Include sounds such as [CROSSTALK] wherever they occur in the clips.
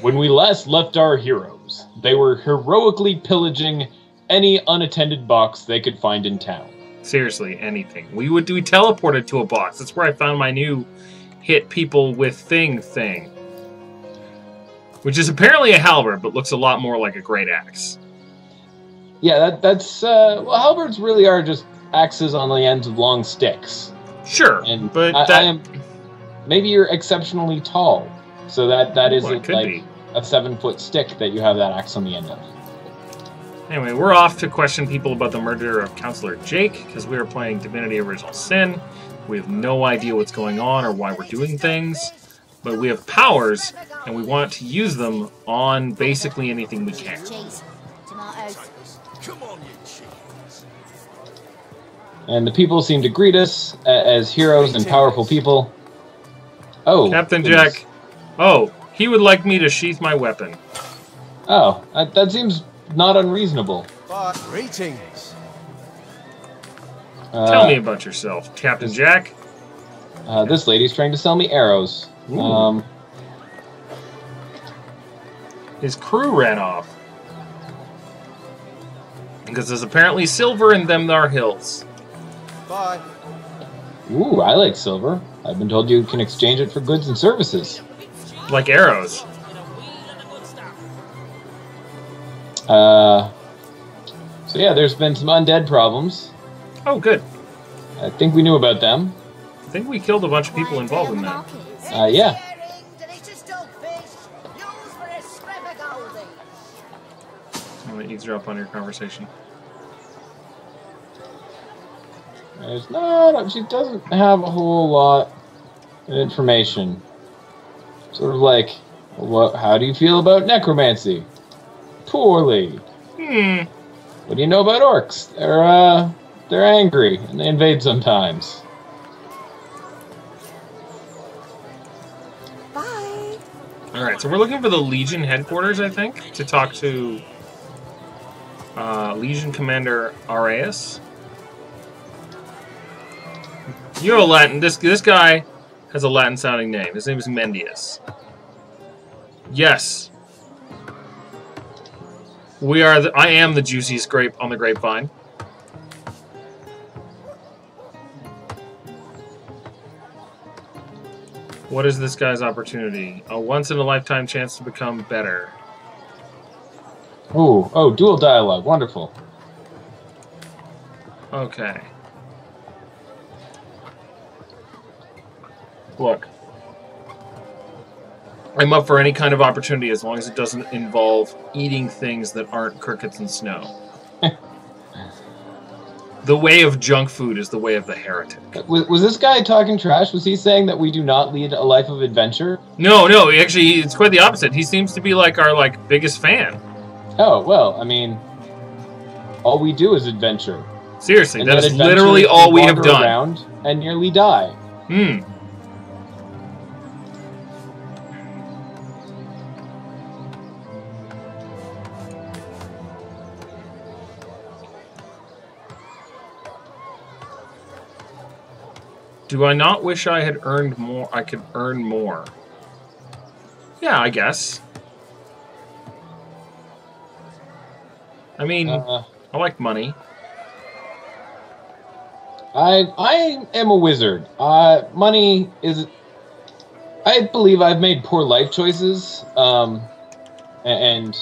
When we last left our heroes, they were heroically pillaging any unattended box they could find in town. Seriously, anything. We would we teleported to a box. That's where I found my new hit people with thing thing. Which is apparently a halberd, but looks a lot more like a great axe. Yeah, that, that's uh, well, halberds really are just axes on the ends of long sticks. Sure, And but I, that I am maybe you're exceptionally tall, so that that Well, isn't could like be. a seven foot stick that you have that axe on the end of. Anyway, we're off to question people about the murder of Counselor Jake because we are playing Divinity Original Sin. We have no idea what's going on or why we're doing things, but we have powers and we want to use them on basically anything we can. And the people seem to greet us as heroes and powerful people. Oh, Captain goodness. Jack. Oh, he would like me to sheath my weapon. Oh, that, that seems not unreasonable. But greetings. Uh, Tell me about yourself, Captain Jack. Uh, this lady's trying to sell me arrows. Ooh. Um, His crew ran off. Because there's apparently silver in them there hills. Bye. ooh, I like silver. I've been told you can exchange it for goods and services. Like arrows. Uh, so yeah, there's been some undead problems. Oh, good. I think we knew about them. I think we killed a bunch of people involved in that. Uh, yeah. Herring, delicious dogfish, yours for a scrap of goldie. I'm gonna eavesdrop on your conversation. There's not. She doesn't have a whole lot of information. Sort of like, what? How do you feel about necromancy? Poorly. Hmm. What do you know about orcs? They're uh, they're angry and they invade sometimes. Bye. Alright, so we're looking for the Legion headquarters, I think, to talk to uh, Legion Commander Aureus. You have a Latin. This this guy has a Latin sounding name. His name is Mendius. Yes. We are. The, I am the juiciest grape on the grapevine. What is this guy's opportunity? A once in a lifetime chance to become better. Ooh, oh, dual dialogue, wonderful. Okay. Look. I'm up for any kind of opportunity as long as it doesn't involve eating things that aren't crickets and snow. [LAUGHS] the way of junk food is the way of the heretic. Was, was this guy talking trash? Was he saying that we do not lead a life of adventure? No, no, actually, it's quite the opposite. He seems to be like our like biggest fan. Oh well, I mean, all we do is adventure. Seriously, And that that is literally all we have done. Around and nearly die. Hmm. Do I not wish I had earned more? I could earn more. Yeah, I guess. I mean, Uh, I like money. I I am a wizard. Uh, money is. I believe I've made poor life choices, um, and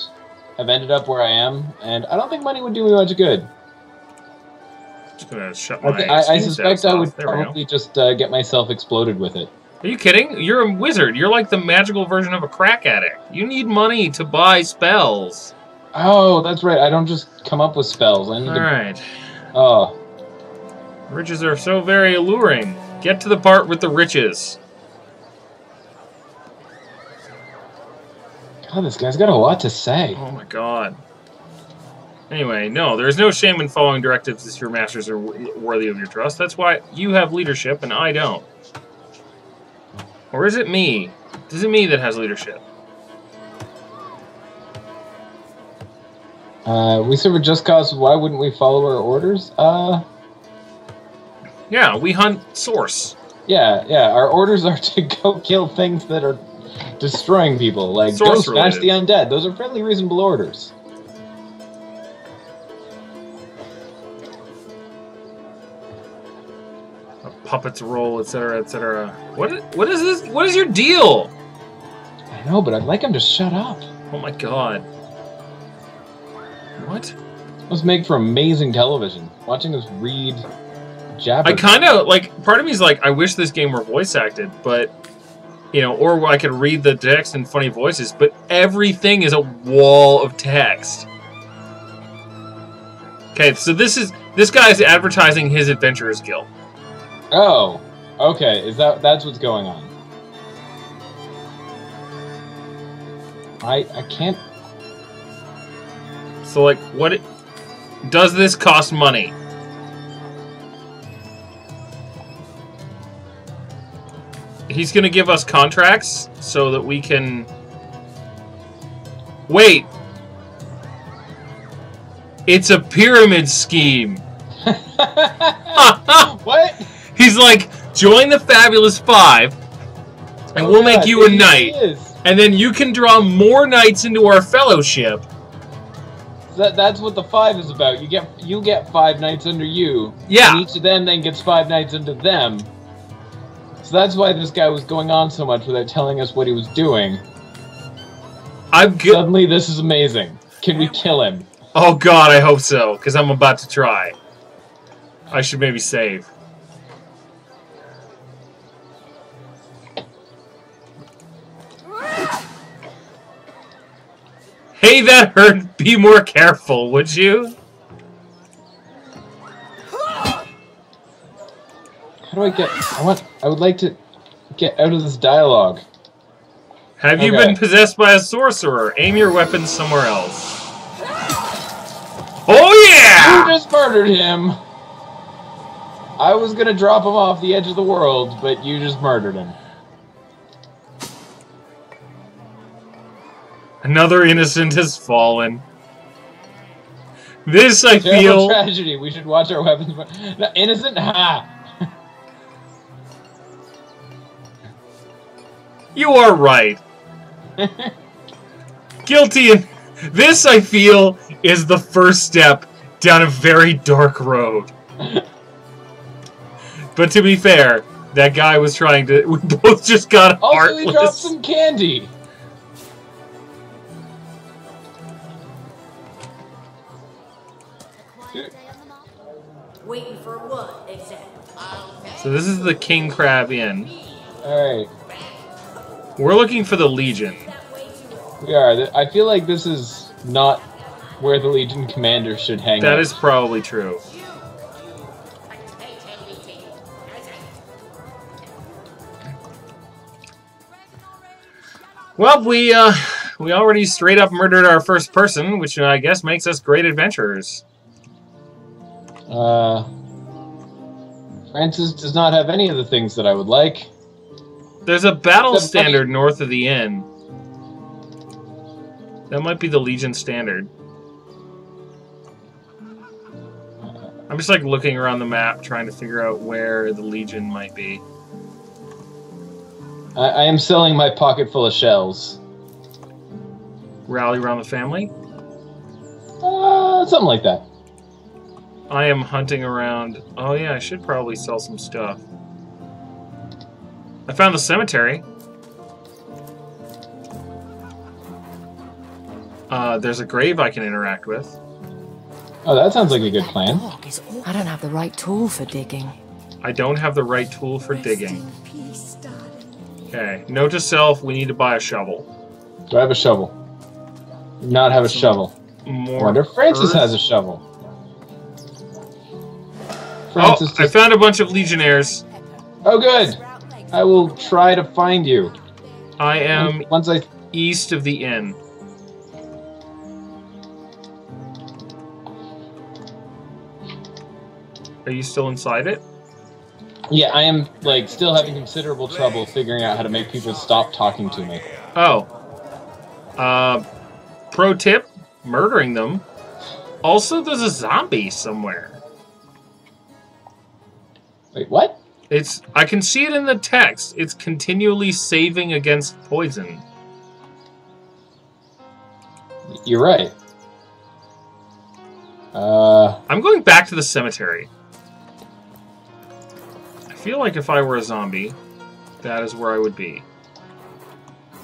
have ended up where I am. And I don't think money would do me much good. Just gonna shut I, my. I, I suspect I would probably just uh, get myself exploded with it. Are you kidding? You're a wizard. You're like the magical version of a crack addict. You need money to buy spells. Oh, that's right. I don't just come up with spells. I need All to. right. Oh, Riches are so very alluring. Get to the part with the riches. God, this guy's got a lot to say. Oh my god. Anyway, no, there is no shame in following directives if your masters are worthy of your trust. That's why you have leadership and I don't. Or is it me? Is it me that has leadership? Uh, we serve a just cause. Why wouldn't we follow our orders? Uh, Yeah, we hunt source. yeah, yeah. Our orders are [LAUGHS] to go kill things that are destroying people. Like, go smash the undead. Those are fairly reasonable orders. Puppets roll, etc., etc. What? What is this? What is your deal? I know, but I'd like him to shut up. Oh my god. What? Let's make for amazing television. Watching us read jabber. I kind of like. Part of me is like, I wish this game were voice acted, but you know, or I could read the text in funny voices. But everything is a wall of text. Okay, so this is this guy is advertising his Adventurers Guild. Oh, okay. Is that that's what's going on? I I can't. So like, what? It, does this cost money? He's gonna give us contracts so that we can. Wait. It's a pyramid scheme. [LAUGHS] [LAUGHS] what? He's like, join the Fabulous Five, and Oh, we'll make you a knight, is. and then you can draw more knights into our fellowship. That, that's what the five is about. You get you get five knights under you. Yeah. And each of them then gets five knights under them. So that's why this guy was going on so much without telling us what he was doing. I'm good. Suddenly, this is amazing. Can we kill him? Oh god, I hope so, because I'm about to try. I should maybe save. Hey, that hurt. Be more careful, would you? How do I get? I want. I would like to get out of this dialogue. Have you Okay. been possessed by a sorcerer? Aim your weapons somewhere else. Oh yeah! You just murdered him. I was gonna drop him off the edge of the world, but you just murdered him. Another innocent has fallen. This, I Terrible feel, tragedy. We should watch our weapons. [LAUGHS] No, innocent? Ha! you are right. [LAUGHS] Guilty and this I feel is the first step down a very dark road. but to be fair, that guy was trying to we both just got Also, he dropped some candy. Waiting for what, exactly? So this is the King Crab Inn. All right, We're looking for the Legion. we are. I feel like this is not where the Legion commander should hang That out. is probably true. Well, we uh, we already straight up murdered our first person, which I guess makes us great adventurers. Uh, Francis does not have any of the things that I would like. There's a battle The- standard north of the inn. That might be the Legion standard. I'm just like looking around the map, trying to figure out where the Legion might be. I, I am selling my pocket full of shells. Rally around the family. Uh, something like that. I am hunting around. Oh yeah, I should probably sell some stuff. I found the cemetery. Uh, there's a grave I can interact with. Oh, that sounds like a good plan. I don't have the right tool for digging. I don't have the right tool for digging. Okay, note to self: we need to buy a shovel. Do I have a shovel? Not have a shovel. I More. wonder if Francis earth? has a shovel. Oh, Francis I found a bunch of legionnaires. Oh, good. I will try to find you. I am Once I. east of the inn. Are you still inside it? Yeah, I am like still having considerable trouble figuring out how to make people stop talking to me. Oh. Uh, pro tip: murdering them. Also, there's a zombie somewhere. Wait, what? It's I can see it in the text. It's continually saving against poison. You're right. Uh, I'm going back to the cemetery. I feel like if I were a zombie, that is where I would be.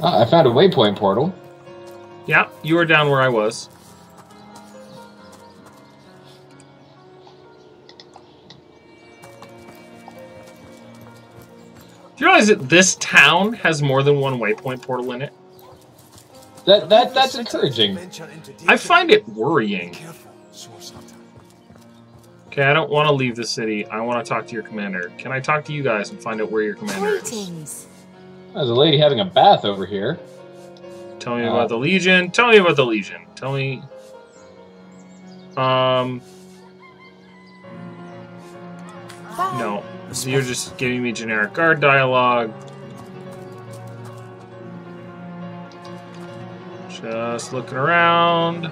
ah, I found a waypoint portal. Yeah, you were down where I was. Realize that this town has more than one waypoint portal in it? That that that's encouraging. I find it worrying. Careful, source hunter. Okay, I don't want to leave the city. I want to talk to your commander. Can I talk to you guys and find out where your commander is? There's a lady having a bath over here. Tell me Uh, about the Legion. Tell me about the Legion. Tell me. Um. No. So you're just giving me generic guard dialogue. Just looking around.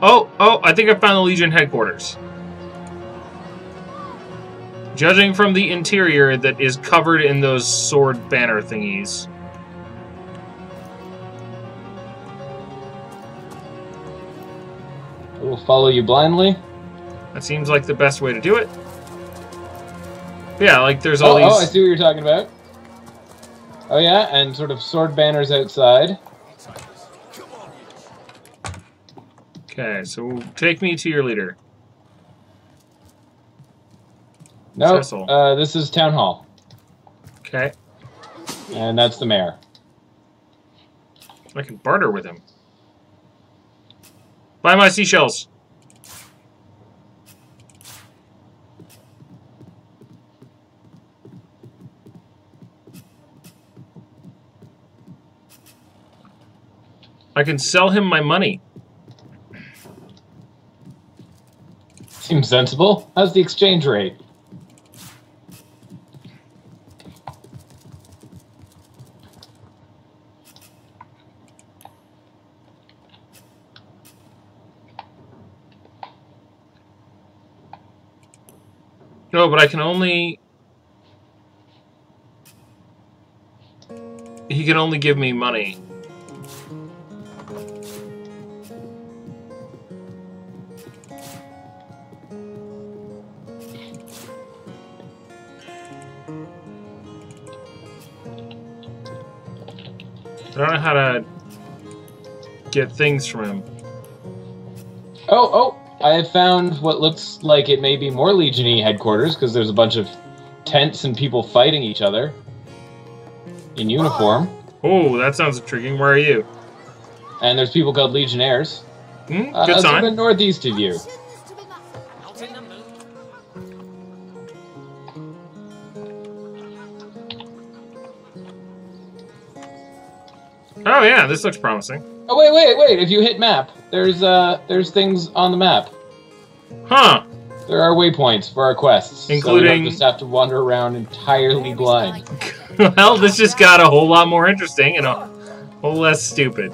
Oh, oh, I think I found the Legion headquarters. Judging from the interior that is covered in those sword banner thingies. I will follow you blindly. That seems like the best way to do it. Yeah, like there's all Oh, oh, I see what you're talking about. Oh yeah, and sort of sword banners outside. Okay, so take me to your leader. No, Cecil. uh, this is town hall, Okay, and that's the mayor. I can barter with him. Buy my seashells. I can sell him my money. Seems sensible. How's the exchange rate? No, but I can only. He can only give me money. Get things from him. Oh, oh! I have found what looks like it may be more Legion headquarters because there's a bunch of tents and people fighting each other in uniform, Oh, that sounds intriguing. Where are you? and there's people called Legionnaires. Hmm? Uh, Good sign. northeast of you. Soon is to be my Oh yeah, this looks promising. Oh wait, wait, wait! If you hit map, there's uh, there's things on the map. Huh? There are waypoints for our quests, so we Including- don't just have to wander around entirely blind. [LAUGHS] well, this just got a whole lot more interesting and a whole less stupid.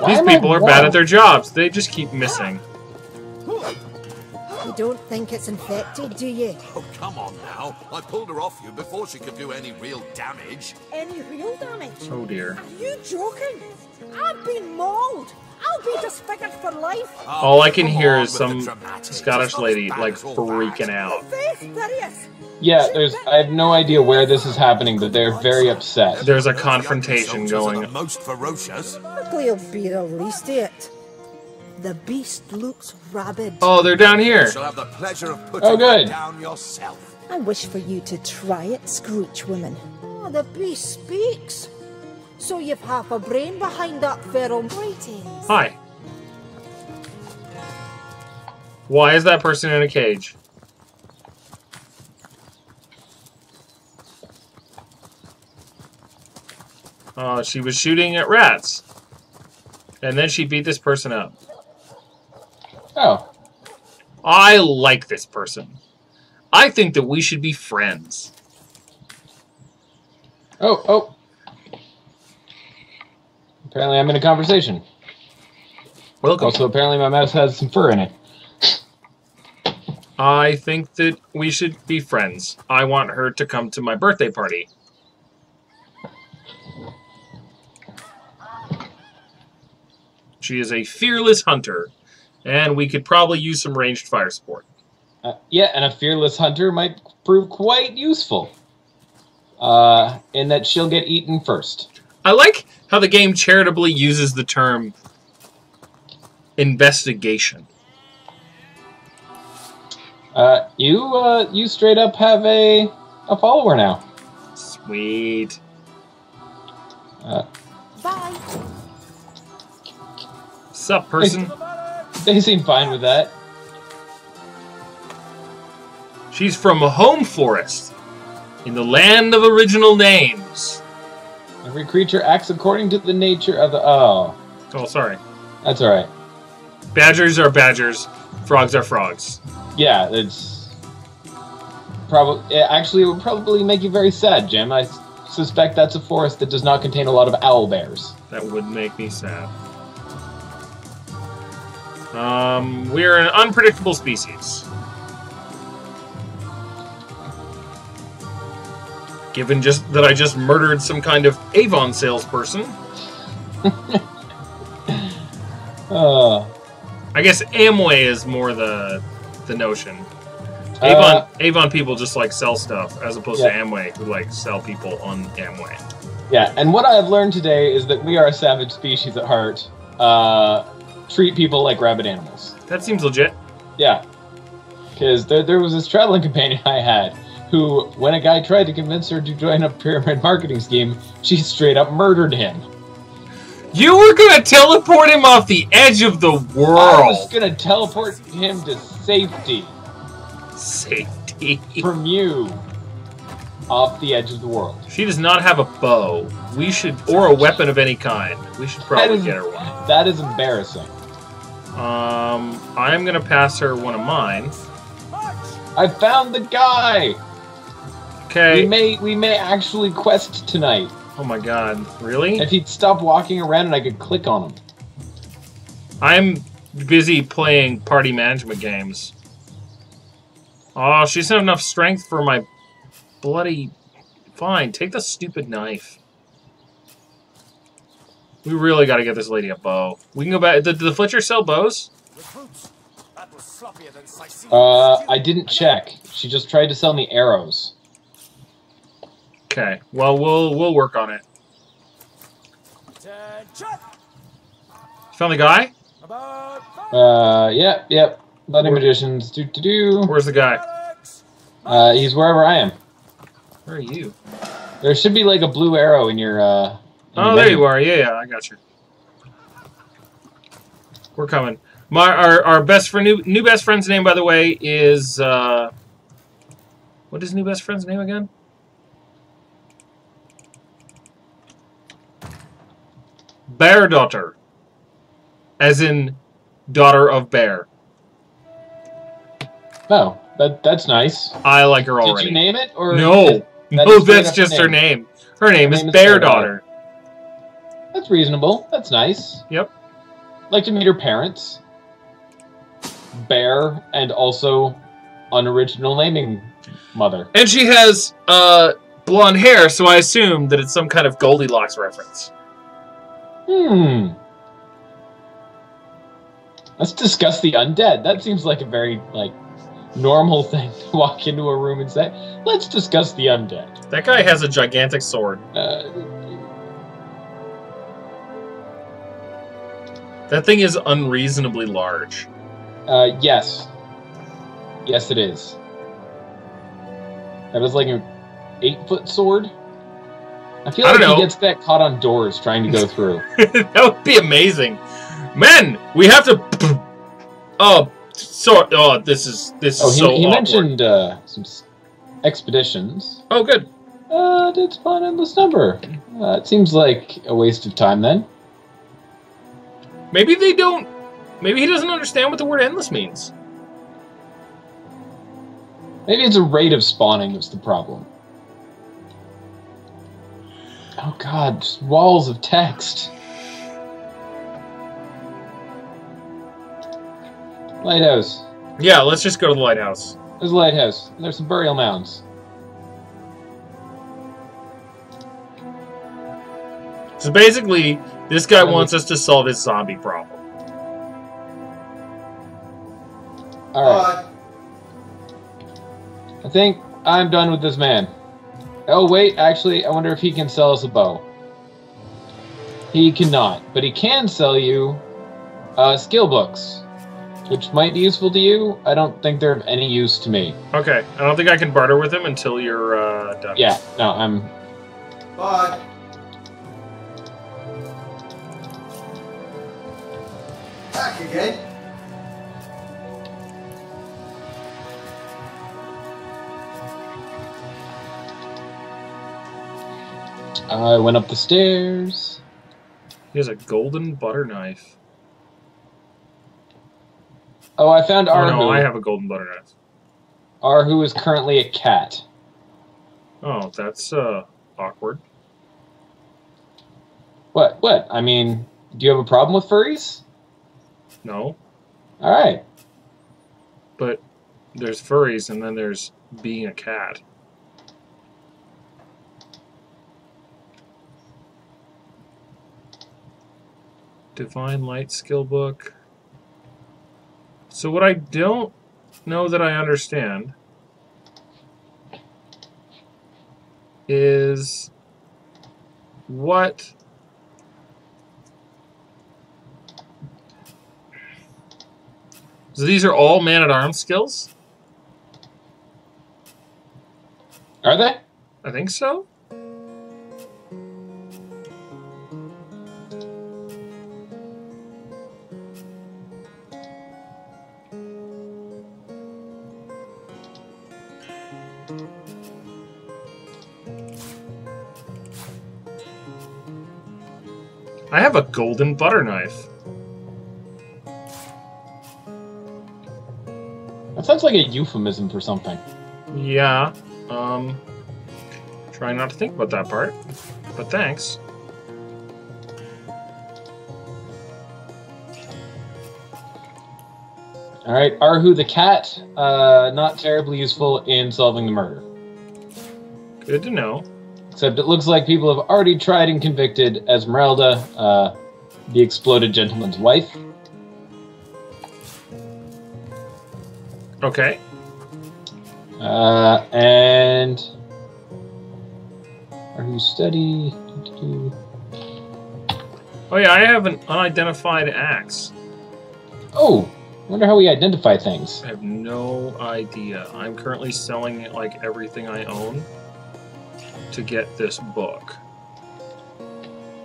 Why These am I people are bad at their jobs. They just keep missing. You don't think it's infected, do you? Oh, come on now. I pulled her off you before she could do any real damage. Any real damage? Oh dear. Are you joking? I've been mauled. I'll be disfigured for life. Ah, all I can hear is some. Scottish lady like freaking out. Yeah, there's. I have no idea where this is happening, but they're very upset. There's a confrontation Yankee soldiers are going. the most ferocious. Ugly will be the least of it. The beast looks rabid. Oh, they're down here. You here. shall have the pleasure of putting Oh, good. down yourself. I wish for you to try it, Screech woman. Oh, the beast speaks. So you've half a brain behind that feral. Greetings. Hi. Why is that person in a cage? Oh, she was shooting at rats. And then she beat this person up. Oh, I like this person. I think that we should be friends. oh, oh! Apparently, I'm in a conversation. Welcome. Also, apparently, my mouse has some fur in it. I think that we should be friends. I want her to come to my birthday party. She is a fearless hunter, and we could probably use some ranged fire support. Uh, yeah, and a fearless hunter might prove quite useful. Uh, in that she'll get eaten first. I like how the game charitably uses the term investigation. Uh, you uh, you straight up have a a follower now. Sweet. Uh, Bye. Sup, person? [LAUGHS] they seem fine with that. She's from a Home Forest, in the land of original names. Every creature acts according to the nature of the. Oh, Oh, sorry. that's all right. Badgers are badgers, frogs are frogs. Yeah, it's probably actually it would probably make you very sad, Jim. I suspect that's a forest that does not contain a lot of owl bears. That would make me sad. Um, we're an unpredictable species. Given just that I just murdered some kind of Avon salesperson, [LAUGHS] Uh, I guess Amway is more the the notion. Avon Uh, Avon people just like sell stuff as opposed Yeah. to Amway who like sell people on Amway. yeah, and what I have learned today is that we are a savage species at heart. Uh, treat people like rabid animals. That seems legit. Yeah, because there, there was this traveling [LAUGHS] companion I had who, when a guy tried to convince her to join a pyramid [LAUGHS] marketing scheme, she straight up murdered him. You were gonna teleport him off the edge of the world. I was gonna teleport him to safety Safety. from you off the edge of the world. She does not have a bow. We should, or a weapon of any kind. We should probably is- get her one. That is embarrassing. Um, I am gonna pass her one of mine. I found the guy. Okay. We may we may actually quest tonight. Oh my god, really? If he'd stop walking around and I could click on him. I'm busy playing party management games. Oh, she doesn't have enough strength for my bloody. Fine, take the stupid knife. We really got to get this lady a bow. We can go back. Did the Fletcher sell bows? Recruits. That was sloppier than Sicilian. Uh, I didn't check. She just tried to sell me arrows. Okay. Well, we'll we'll work on it. You found the guy? About five. Uh, yep, yep. Bloody magicians. Do do do. Where's the guy? Uh, he's wherever I am. Where are you? There should be like a blue arrow in your. uh... Oh, there you are. Yeah, yeah, I got you. We're coming. My our, our best friend new new best friend's name, by the way, is uh, what is new best friend's name again? Bear daughter, as in daughter of bear. Oh, that that's nice. I like her already. Did you name it or no, that no, that's just her her name. Her name Her is name is Bear Bear Daughter. That's reasonable. That's nice. Yep. Like to meet her parents. Bear and also unoriginal naming mother. And she has uh, blonde hair, so I assume that it's some kind of Goldilocks reference. Hmm. Let's discuss the undead. That seems like a very like normal [LAUGHS] thing to walk into a room and say, "Let's discuss the undead." That guy has a gigantic sword. Uh, That thing is unreasonably large. uh, yes, yes, it is. That is like an eight-foot sword. I feel I like he know. gets that caught on doors trying to go [LAUGHS] through. that would be amazing. Men, we have to. Oh, so. Oh, this is this is oh, he, so he awkward. mentioned uh, some expeditions. Oh, good. Uh, did spawn endless number. Uh, it seems like a waste of time then. Maybe they don't. Maybe he doesn't understand what the word endless means. Maybe it's a rate of spawning that's the problem. Oh god, walls of text. Lighthouse. Yeah, let's just go to the lighthouse. There's a lighthouse. There's some burial mounds. So basically, this guy wants us to solve his zombie problem. All right. I think I'm done with this man. Oh wait, actually, I wonder if he can sell us a bow. He cannot, but he can sell you uh, skill books, which might be useful to you. I don't think they're of any use to me. Okay, I don't think I can barter with him until you're uh, done. Yeah, no, I'm. Bye. Back again. I went up the stairs. He has a golden butter knife. Oh, I found Oh Arhu. no, I have a golden butter knife. Arhu is currently a cat. Oh, that's uh awkward. What? What? I mean, do you have a problem with furries? No, All right. but there's furries and then there's being a cat. Divine Light skill book. So what I don't know that I understand is what So these are all man at arms skills? Are they? I think so. I have a golden butter knife. That sounds like a euphemism for something. Yeah. Um try not to think about that part. But thanks. All right, Arhu the cat, uh, not terribly useful in solving the murder. Good to know. Except it looks like people have already tried and convicted Esmeralda, uh, the exploded gentleman's wife. Okay. Uh, and are you steady. Oh yeah, I have an unidentified axe. Oh, wonder how we identify things. I have no idea. I'm currently selling like everything I own to get this book.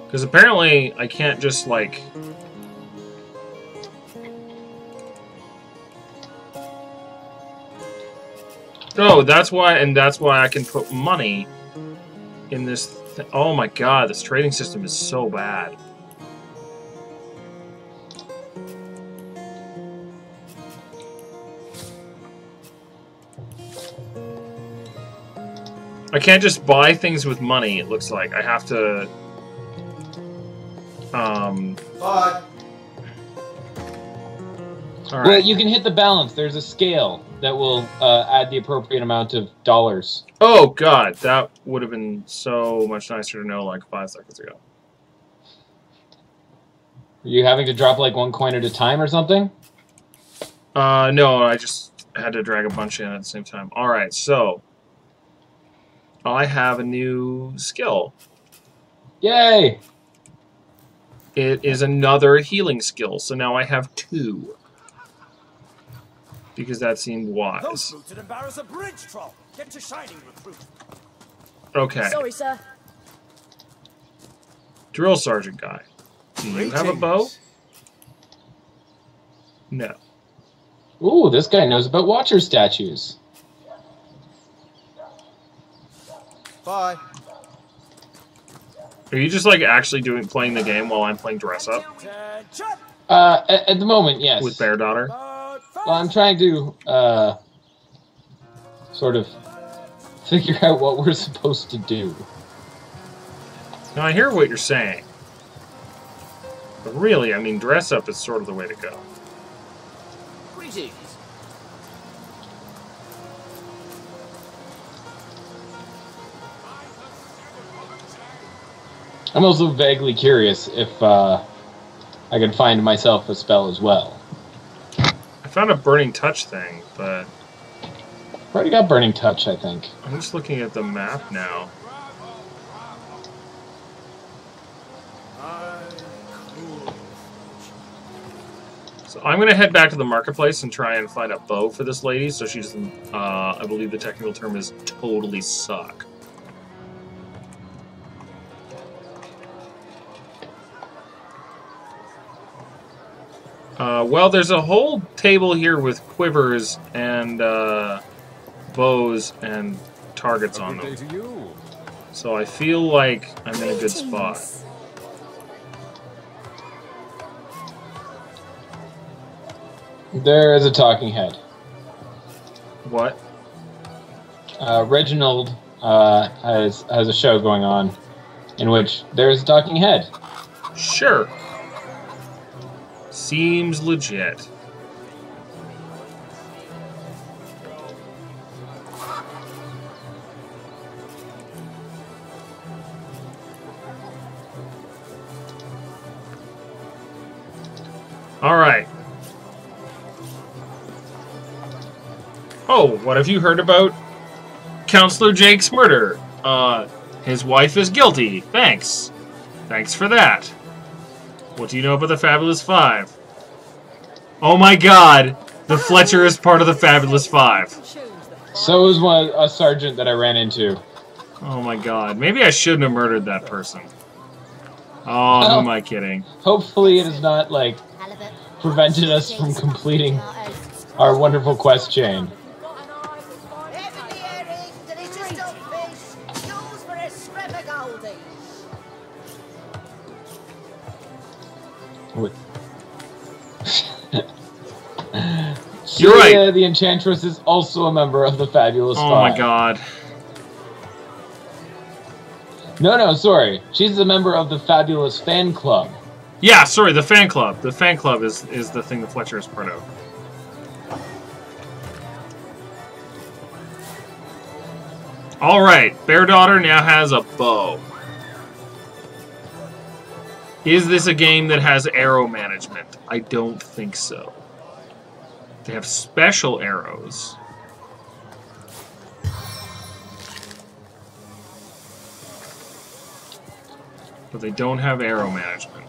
Because apparently I can't just like Oh, that's why, and that's why I can put money in this. Th oh my god, this trading system is so bad. I can't just buy things with money, it looks like. I have to... Um... Bye. Well, you can hit the balance. There's a scale that will uh, add the appropriate amount of dollars. Oh god, that would have been so much nicer to know like five seconds ago. Are you having to drop like one coin at a time or something? Uh, no, I just had to drag a bunch in at the same time. Alright, so... I have a new skill. Yay! It is another healing skill, so now I have two. Because that seemed wise. boots embarrass a bridge troll. Get to shining, recruit. Okay, Sorry, sir. drill sergeant guy. Do you have a bow? No. Ooh, this guy knows about Watcher statues. Bye. Are you just like actually doing playing the game while I'm playing dress up Uh, at, at the moment, yes. with Bear Daughter? Bird well, I'm trying to uh, sort of figure out what we're supposed to do. Now, I hear what you're saying. But really, I mean, dress up is sort of the way to go. Greetings. I'm also vaguely curious if uh, I can find myself a spell as well. Found a burning touch thing, but already got Burning Touch, I think. I'm just looking at the map now. So I'm gonna head back to the marketplace and try and find a bow for this lady, so she doesn't. Uh, I believe the technical term is totally suck. Uh, well, there's a whole table here with quivers and uh, bows and targets on them. So I feel like I'm in a good spot. There is a talking head. What? Uh, Reginald uh, has has a show going on in which there is a talking head. Sure. Seems legit. All right. Oh, what have you heard about Counselor Jake's murder? Uh, his wife is guilty. Thanks. Thanks for that. What do you know about the Fabulous Five? Oh my god! The Fletcher is part of the Fabulous Five. So is one a sergeant that I ran into. Oh my god. Maybe I shouldn't have murdered that person. Oh, who am I kidding? Hopefully, it has not like prevented us from completing our wonderful quest chain. You're right. The Enchantress is also a member of the Fabulous Oh Five. my god. No, no, sorry. She's a member of the Fabulous Fan Club. Yeah, sorry, the fan club. The fan club is, is the thing the Fletcher is part of. Alright, Bear Daughter now has a bow. Is this a game that has arrow management? I don't think so. They have special arrows. But they don't have arrow management.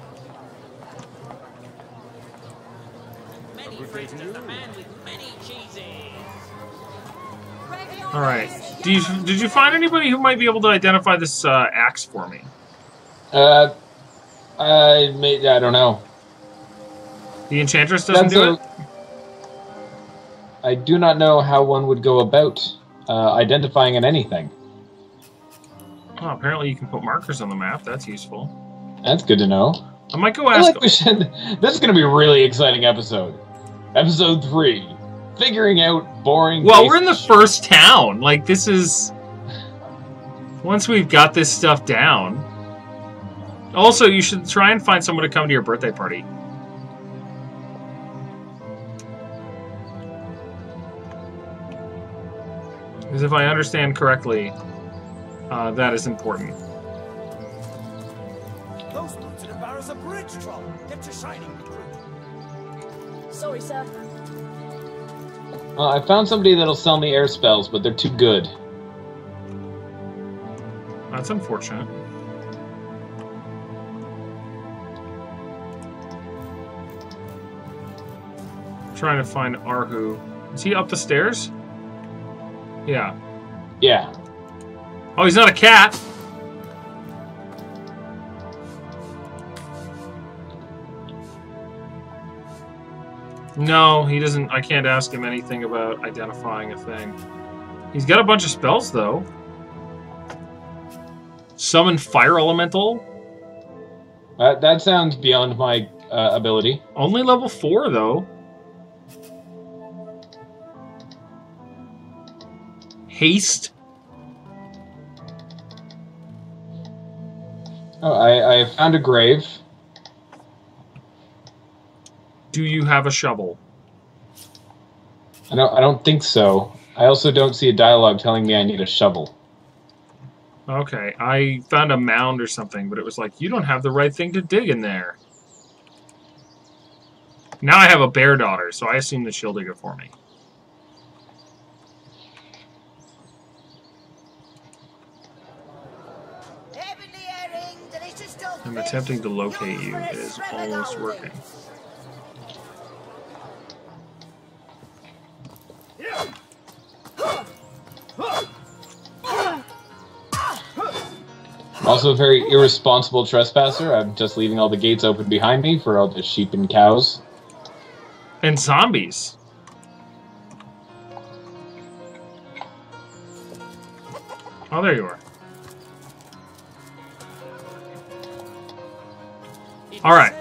All right. Do you, did you find anybody who might be able to identify this uh, axe for me? Uh, I may, I don't know. The Enchantress doesn't That's do a- it. I do not know how one would go about uh, identifying in anything. Oh, apparently you can put markers on the map. That's useful. That's good to know. I might go I ask. like we should. This is going to be a really exciting episode. Episode three, figuring out boring. well, basic we're in the first town. Like this is. Once we've got this stuff down. Also, you should try and find someone to come to your birthday party. Because if I understand correctly, uh, that is important. Those boots and embarrass a bridge troll. Get to shining. Sorry, sir. Uh, I found somebody that'll sell me air spells, but they're too good. That's unfortunate. Trying to find Arhu. Is he up the stairs? Yeah. Yeah. Oh, he's not a cat. No, he doesn't. I can't ask him anything about identifying a thing. He's got a bunch of spells, though. Summon Fire Elemental. That that sounds beyond my uh, ability. Only level 4, though. Haste. Oh, I, I found a grave. Do you have a shovel? I don't I don't think so. I also don't see a dialogue telling me I need a shovel. Okay, I found a mound or something, but it was like, you don't have the right thing to dig in there. Now I have a bear daughter, so I assume that she'll dig it for me. I'm attempting to locate you. It is almost working. I'm also a very irresponsible trespasser. I'm just leaving all the gates open behind me for all the sheep and cows. And zombies. Oh, there you are. All right.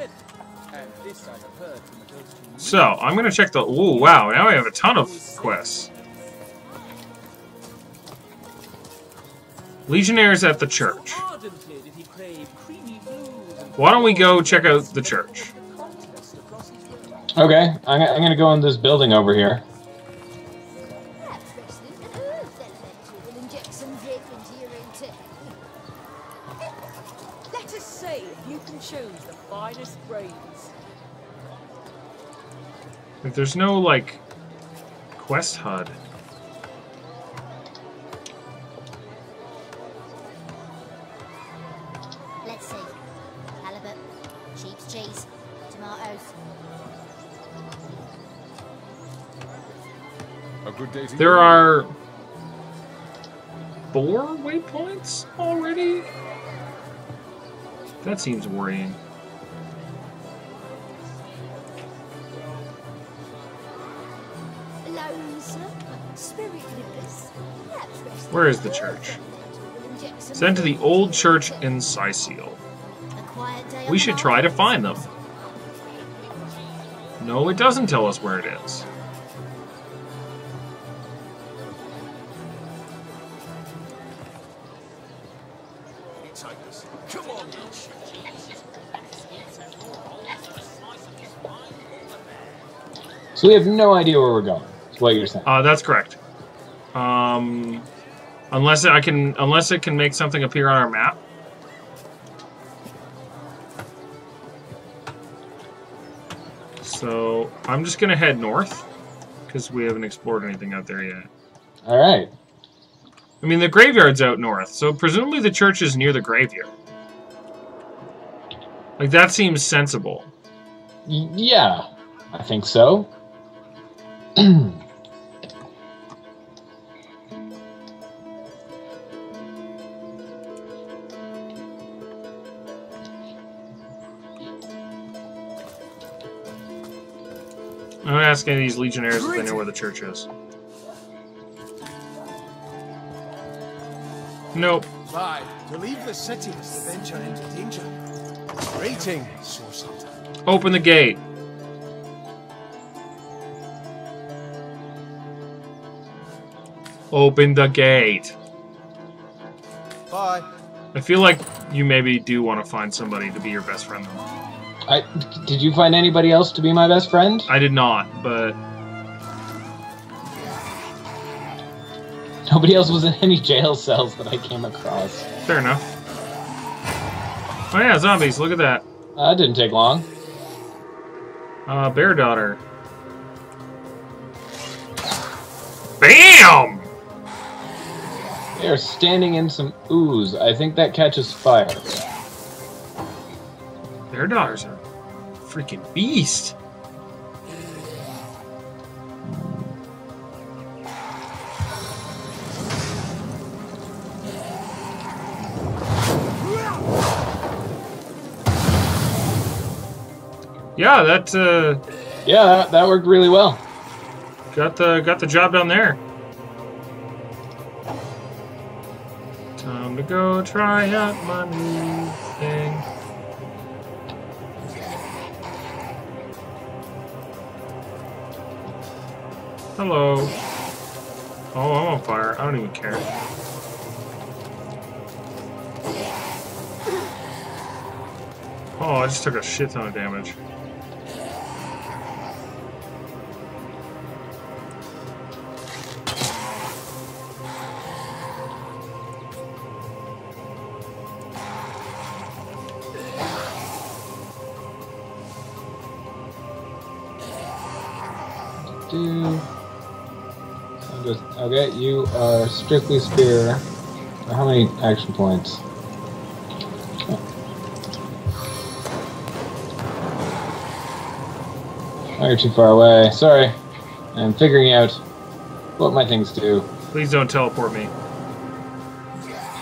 So, I'm to check the... Ooh, wow. Now we have a ton of quests. Legionnaires at the church. Why don't we go check out the church? Okay, I'm, I'm gonna go in this building over here. There's no, like, quest HUD. Let's see. Halibut, sheep's cheese, tomatoes. A good day There are four waypoints already? That seems worrying. Where is the church? Sent to the old church in Cyseal. A quiet day We should try to find them. No, it doesn't tell us where it is. So we have no idea where we're going. Is what you're saying? Uh, that's correct. Um, unless I can, unless it can make something appear on our map. So I'm just gonna head north because we haven't explored anything out there yet. All right. I mean, the graveyard's out north, so presumably the church is near the graveyard. Like that seems sensible. Yeah, I think so. [CLEARS THROAT] I'm gonna ask any of these legionnaires if they know where the church is. Nope. Bye. To leave the city is to venture into danger. Source Open the gate. Open the gate. Bye. I feel like you maybe do want to find somebody to be your best friend. I, did you find anybody else to be my best friend? I did not, but Nobody else was in any jail cells that I came across. fair enough. Oh yeah, zombies! Look at that. Uh, that didn't take long. Uh, Beardottr. Bam! They are standing in some ooze. I think that catches fire. Beardottr's freaking beast. Yeah, that uh, Yeah, that, that worked really well. got the got the job done there. Time to go try out my new thing. Hello. Oh, I'm on fire. I don't even care. Oh, I just took a shit ton of damage. Okay. You are strictly spear. How many action points? Oh, you're too far away. Sorry. I'm figuring out what my things do. Please don't teleport me.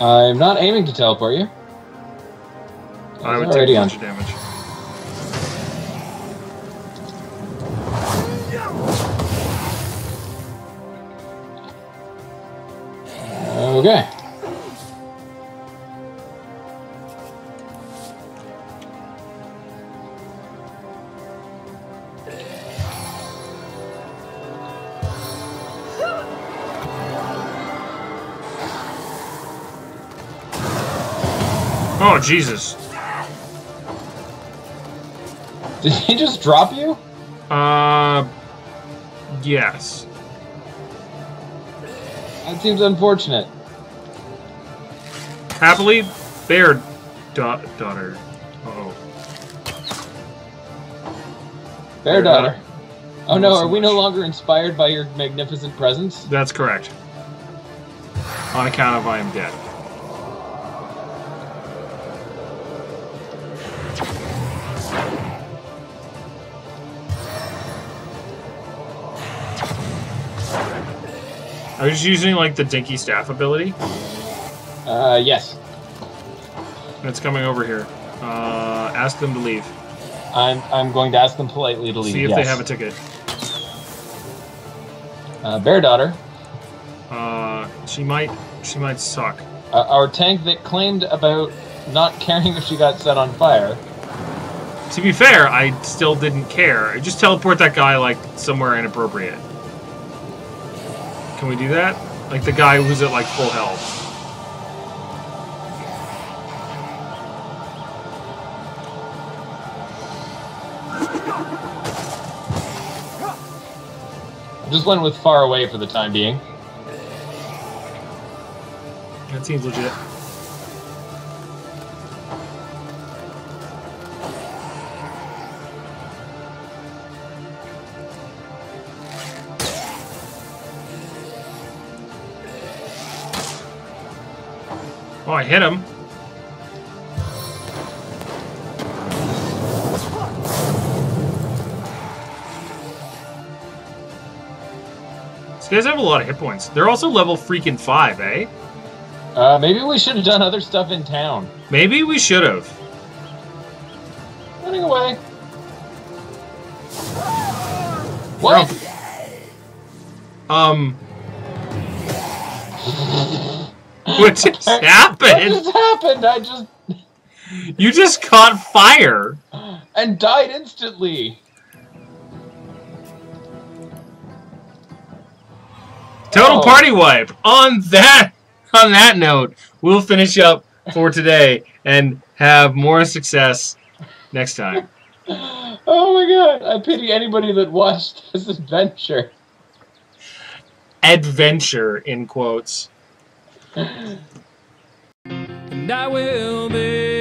I'm not aiming to teleport you. I would It's take a bunch of damage. Okay. Oh Jesus. Did he just drop you? Uh, yes. That seems unfortunate. Happily, bear da- daughter. Oh, Fair Fair daughter. Oh no, are we no longer inspired by your magnificent presence? that's correct. On account of I am dead. I was using like the dinky staff ability. Uh, yes. It's coming over here. Uh, ask them to leave. I'm I'm going to ask them politely to leave. See if yes. they have a ticket. Uh, Beardottr, Uh, she might. She might suck. uh, our tank that claimed about not caring if she got set on fire. To be fair, I still didn't care. I just teleport that guy like somewhere inappropriate. Can we do that? Like the guy who's at like full health. Just went with far away for the time being. That seems legit. Oh, I hit him. These guys have a lot of hit points. They're also level freaking five, eh? Uh, maybe we should have done other stuff in town. Maybe we should have. Running away. What? Um. [LAUGHS] What just What happened? just happened? I just You just caught fire. [GASPS] and died instantly. Total Oh. party wipe. On that on that note, we'll finish up for today and have more success next time. [LAUGHS] Oh my god! I pity anybody that watched this adventure. Adventure in quotes. [LAUGHS] and I will bend,